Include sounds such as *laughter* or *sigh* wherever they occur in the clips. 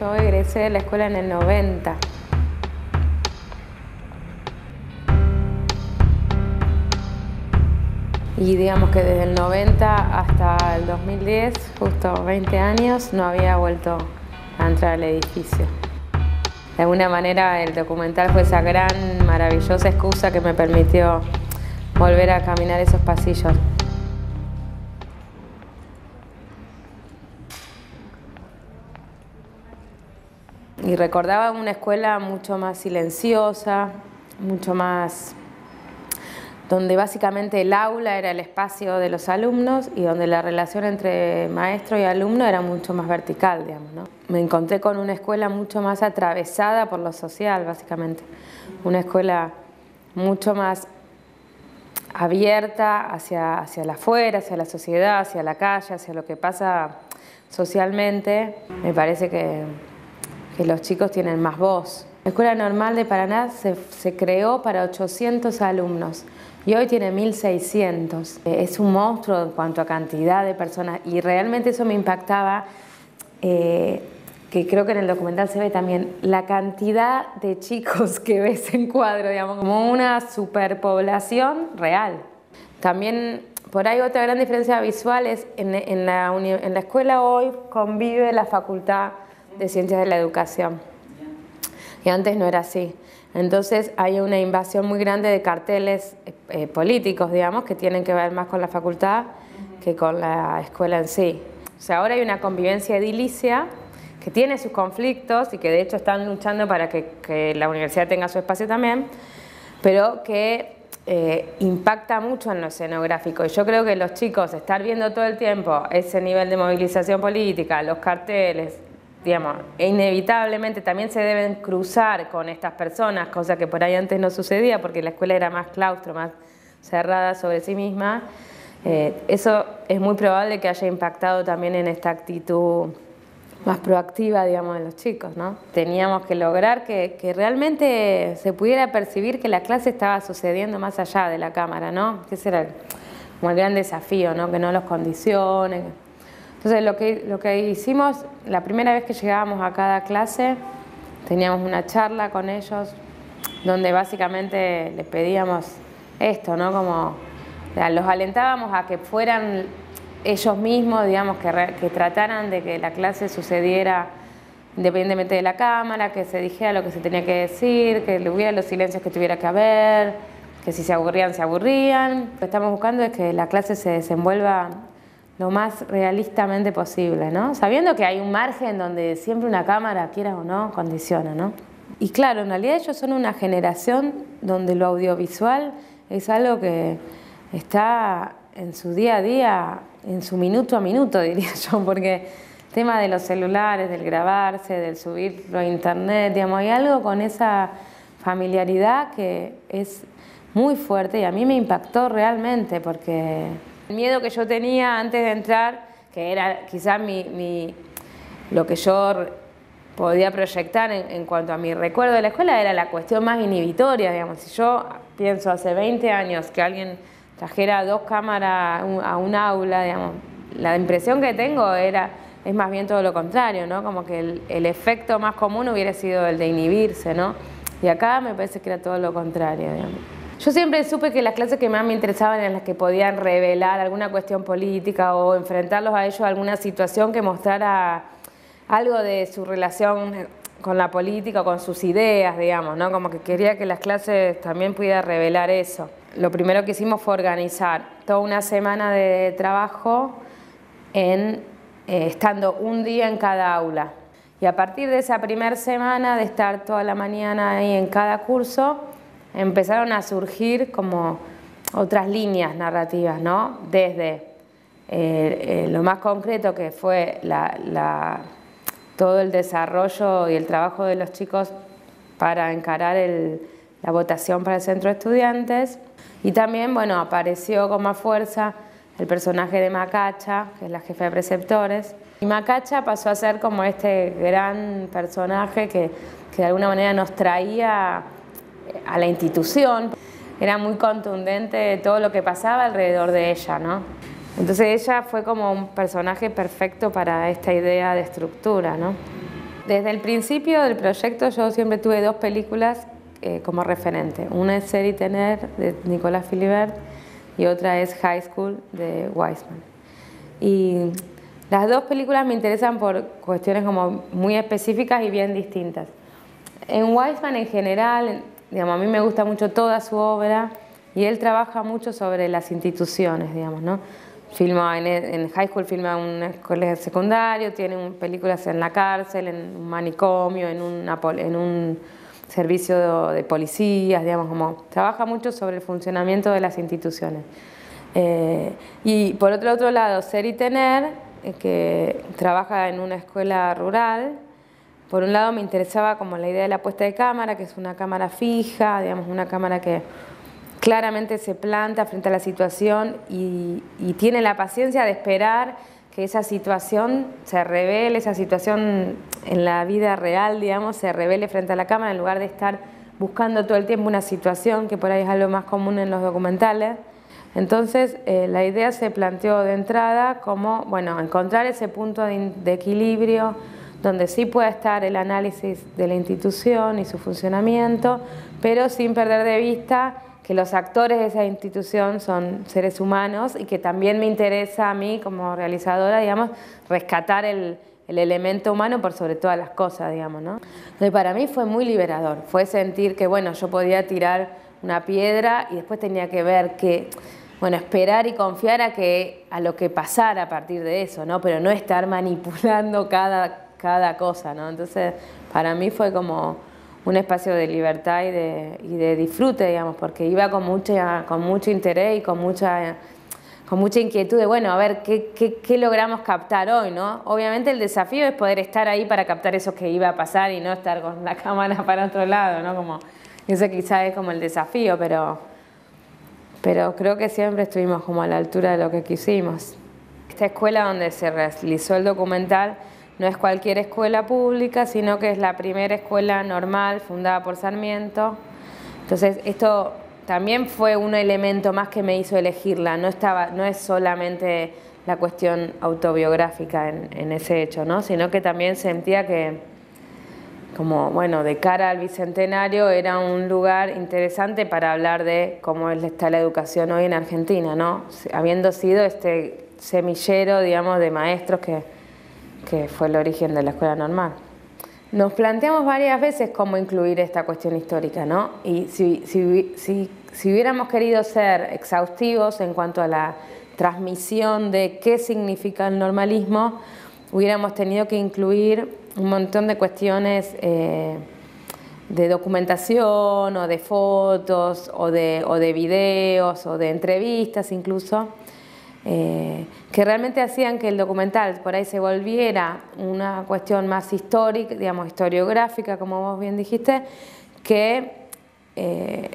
Yo egresé de la escuela en el 90. Y digamos que desde el 90 hasta el 2010, justo 20 años, no había vuelto a entrar al edificio. De alguna manera el documental fue esa gran, maravillosa excusa que me permitió volver a caminar esos pasillos. Y recordaba una escuela mucho más silenciosa, mucho más donde básicamente el aula era el espacio de los alumnos y donde la relación entre maestro y alumno era mucho más vertical, digamos. ¿no? Me encontré con una escuela mucho más atravesada por lo social, básicamente. Una escuela mucho más abierta hacia, hacia la afuera, hacia la sociedad, hacia la calle, hacia lo que pasa socialmente. Me parece que, que los chicos tienen más voz. La Escuela Normal de Paraná se, creó para 800 alumnos y hoy tiene 1.600. Es un monstruo en cuanto a cantidad de personas y realmente eso me impactaba, eh, que creo que en el documental se ve también, la cantidad de chicos *laughs* que ves en cuadro, digamos, como una superpoblación real. También por ahí otra gran diferencia visual es en la escuela hoy convive la Facultad de Ciencias de la Educación. Y antes no era así. Entonces hay una invasión muy grande de carteles eh, políticos, digamos, que tienen que ver más con la facultad que con la escuela en sí. O sea, ahora hay una convivencia edilicia que tiene sus conflictos y que de hecho están luchando para que, que la universidad tenga su espacio también, pero que eh, impacta mucho en lo escenográfico. Y yo creo que los chicos estar viendo todo el tiempo ese nivel de movilización política, los carteles, digamos, inevitablemente también se deben cruzar con estas personas, cosa que por ahí antes no sucedía porque la escuela era más claustro, más cerrada sobre sí misma. Eh, eso es muy probable que haya impactado también en esta actitud más proactiva, digamos, de los chicos, ¿no? Teníamos que lograr que, realmente se pudiera percibir que la clase estaba sucediendo más allá de la cámara, ¿no? Ese era como el gran desafío, ¿no? Que no los condicione, entonces lo que, lo que hicimos, la primera vez que llegábamos a cada clase, teníamos una charla con ellos donde básicamente les pedíamos esto, ¿no? Como los alentábamos a que fueran ellos mismos, digamos, que, que trataran de que la clase sucediera independientemente de la cámara, que se dijera lo que se tenía que decir, que hubiera los silencios que tuviera que haber, que si se aburrían, se aburrían. Lo que estamos buscando es que la clase se desenvuelva lo más realistamente posible, ¿no? Sabiendo que hay un margen donde siempre una cámara, quiera o no, condiciona, ¿no? Y claro, en realidad ellos son una generación donde lo audiovisual es algo que está en su día a día, en su minuto a minuto, *laughs* diría yo, porque el tema de los celulares, del grabarse, del subirlo a internet, digamos, hay algo con esa familiaridad que es muy fuerte y a mí me impactó realmente porque el miedo que yo tenía antes de entrar, que era quizás mi, lo que yo podía proyectar en, cuanto a mi recuerdo de la escuela, era la cuestión más inhibitoria, digamos. Si yo pienso hace 20 años que alguien trajera dos cámaras a un aula, digamos, la impresión que tengo era, es más bien todo lo contrario, ¿no? Como que el, el efecto más común hubiera sido el de inhibirse, ¿no? Y acá me parece que era todo lo contrario, digamos. Yo siempre supe que las clases que más me interesaban eran las que podían revelar alguna cuestión política o enfrentarlos a ellos a alguna situación que mostrara algo de su relación con la política o con sus ideas, digamos, ¿no? Como que quería que las clases también pudieran revelar eso. Lo primero que hicimos fue organizar toda una semana de trabajo en, eh, estando un día en cada aula. Y a partir de esa primera semana de estar toda la mañana ahí en cada curso, empezaron a surgir como otras líneas narrativas, ¿no? Desde eh, eh, lo más concreto que fue todo el desarrollo y el trabajo de los chicos para encarar la votación para el centro de estudiantes y también, bueno, apareció con más fuerza el personaje de Macacha, que es la jefa de preceptores, y Macacha pasó a ser como este gran personaje que, que de alguna manera nos traía a la institución. Era muy contundente todo lo que pasaba alrededor de ella, ¿no? Entonces ella fue como un personaje perfecto para esta idea de estructura, ¿no? Desde el principio del proyecto yo siempre tuve dos películas eh, como referente. Una es Ser y Tener de Nicolás Philibert y otra es High School de Weisman. Y las dos películas me interesan por cuestiones como muy específicas y bien distintas. En Weisman en general, digamos, a mí me gusta mucho toda su obra y él trabaja mucho sobre las instituciones, digamos, ¿no? Filma en, high school, filma en un colegio secundario, tiene películas en la cárcel, en un manicomio, en, en un servicio de, policías, digamos, como trabaja mucho sobre el funcionamiento de las instituciones. Eh, y por otro, otro lado, Ser y Tener, eh, que trabaja en una escuela rural, por un lado me interesaba como la idea de la puesta de cámara, que es una cámara fija, digamos, una cámara que claramente se planta frente a la situación y, tiene la paciencia de esperar que esa situación se revele, esa situación en la vida real, digamos, se revele frente a la cámara en lugar de estar buscando todo el tiempo una situación, que por ahí es algo más común en los documentales. Entonces, eh, la idea se planteó de entrada como, bueno, encontrar ese punto de, de equilibrio donde sí pueda estar el análisis de la institución y su funcionamiento, pero sin perder de vista que los actores de esa institución son seres humanos y que también me interesa a mí como realizadora, digamos, rescatar el, elemento humano por sobre todas las cosas, digamos, ¿no? Entonces para mí fue muy liberador, fue sentir que, bueno, yo podía tirar una piedra y después tenía que ver que, bueno, esperar y confiar a, que, a lo que pasara a partir de eso, ¿no? Pero no estar manipulando cada, cada cosa, ¿no? Entonces para mí fue como un espacio de libertad y de, y de, disfrute, digamos, porque iba con, mucha, con mucho interés y con mucha, con mucha inquietud de, bueno, a ver, ¿qué, qué, qué logramos captar hoy? ¿no? Obviamente el desafío es poder estar ahí para captar eso que iba a pasar y no estar con la *laughs* cámara para otro lado, ¿no? Como, eso quizás es como el desafío, pero, pero creo que siempre estuvimos como a la altura de lo que quisimos. Esta escuela donde se realizó el documental no es cualquier escuela pública, sino que es la primera escuela normal fundada por Sarmiento. Entonces, esto también fue un elemento más que me hizo elegirla. No, estaba, no es solamente la cuestión autobiográfica en, ese hecho, ¿no? sino que también sentía que, como bueno, de cara al Bicentenario era un lugar interesante para hablar de cómo está la educación hoy en Argentina, ¿no? habiendo sido este semillero, digamos, de maestros que que fue el origen de la escuela normal. Nos planteamos varias veces cómo incluir esta cuestión histórica, ¿no? Y si, si, hubiéramos querido ser exhaustivos en cuanto a la transmisión de qué significa el normalismo, hubiéramos tenido que incluir un montón de cuestiones eh, de documentación o de fotos o de, o de videos o de entrevistas incluso, eh, que realmente hacían que el documental por ahí se volviera una cuestión más histórica, digamos, historiográfica, como vos bien dijiste, que, eh,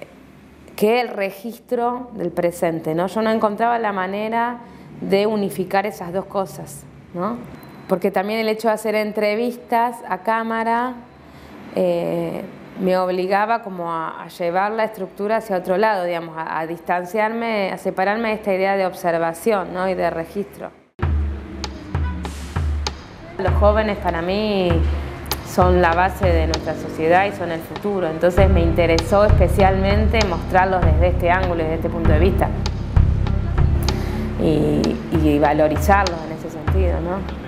que el registro del presente. ¿no? Yo no encontraba la manera de unificar esas dos cosas, ¿no? porque también el hecho de hacer entrevistas a cámara eh, me obligaba como a, llevar la estructura hacia otro lado, digamos, a, distanciarme, a separarme de esta idea de observación ¿no? y de registro. Los jóvenes para mí son la base de nuestra sociedad y son el futuro, entonces me interesó especialmente mostrarlos desde este ángulo, desde este punto de vista y, y valorizarlos en ese sentido. ¿no?